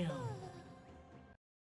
kill.